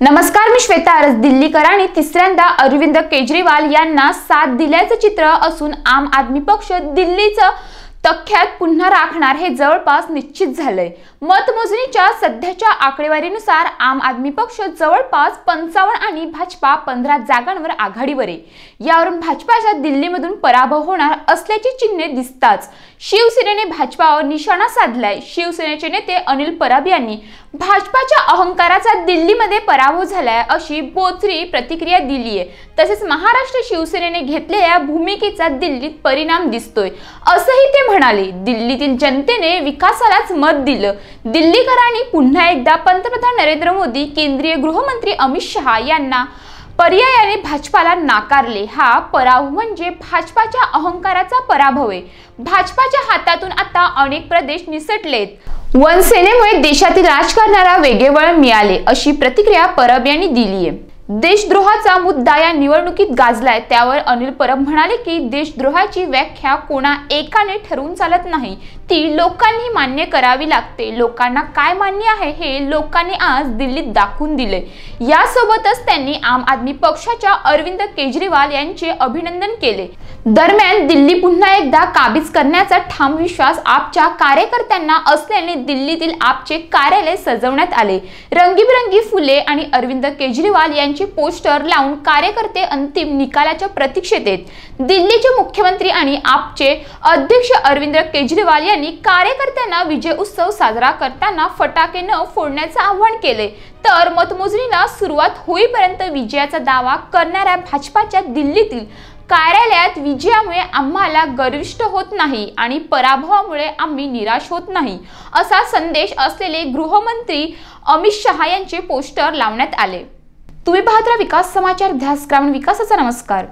नमस्कार मी श्वेता अरस दिल्लीकर आणि तिसऱ्यांदा अरविंद केजरीवाल यांना साथ दिल्याचं चित्र असून आम आदमी पक्ष दिल्लीचं तख्यात पुन्हा राखणार हे जवळपास निश्चित झालंय. मतमोजणीच्या सध्याच्या आकडेवारीनुसार आम आदमी पक्ष जवळपास पंचावन्न आणि भाजपा पंधरा जागांवर आघाडीवर आहे. यावरून भाजपाच्या दिल्लीमधून पराभव होणार असल्याची चिन्हे दिसताच शिवसेनेने भाजपावर निशाणा साधलाय. शिवसेनेचे नेते अनिल परब यांनी भाजपाच्या अहंकाराचा दिल्लीमध्ये पराभव झालाय अशी बोचरी प्रतिक्रिया दिली आहे तसेच महाराष्ट्र शिवसेनेने घेतलेल्या भूमिकेचा दिल्लीत परिणाम दिसतोय. असंही ते म्हणाले दिल्लीतील जनतेने विकासालाच मत दिलं. दिल्लीकरांनी पुन्हा एकदा पंतप्रधान नरेंद्र मोदी केंद्रीय गृहमंत्री अमित शहा यांना पर्यायाने भाजपाला नाकारले. हा पराभव म्हणजे भाजपाच्या अहंकाराचा पराभव आहे. भाजपाच्या हातातून आता अनेक प्रदेश निसटलेत. वनसेनेमुळे देशातील राजकारणाला वेगळे वळण मिळाले अशी प्रतिक्रिया परब यांनी दिली आहे देशद्रोहाचा मुद्दा या निवडणुकीत गाजलाय. त्यावर अनिल परब म्हणाले की देशद्रोहाची व्याख्या कोणा एकाने ठरवून चालत नाही. ती लोकांनी मान्य करावी लागते. लोकांना काय मान्य आहे हे लोकांनी आज दिल्लीत दाखवून दिले यासोबतच त्यांनी आम आदमी पक्षाच्या अरविंद केजरीवाल यांचे अभिनंदन केले. दरम्यान दिल्ली पुन्हा एकदा काबीज करण्याचा ठाम विश्वास आपच्या कार्यकर्त्यांना असल्याने दिल्लीतील आपचे कार्यालय सजवण्यात आले. रंगीबिरंगी फुले आणि अरविंद केजरीवाल यांचे पोस्टर लावून कार्यकर्ते अंतिम निकालाच्या प्रतीक्षेत आहेत दिल्लीचे मुख्यमंत्री आणि आपचे अध्यक्ष अरविंद केजरीवाल यांनी कार्यकर्त्यांना विजय उत्सव साजरा करताना फटाके न फोडण्याचं आवाहन केले. तर मतमोजणीला सुरुवात होईपर्यंत विजयाचा दावा करणाऱ्या भाजपाच्या दिल्लीतील कार्यालयात विजयामुळे आम्हाला गर्विष्ट होत नाही आणि पराभवामुळे आम्ही निराश होत नाही असा संदेश असलेले गृहमंत्री अमित शहा यांचे पोस्टर लावण्यात आले. तुम्ही पाहत विकास समाचार ध्यास ग्रामीण विकासाचा नमस्कार.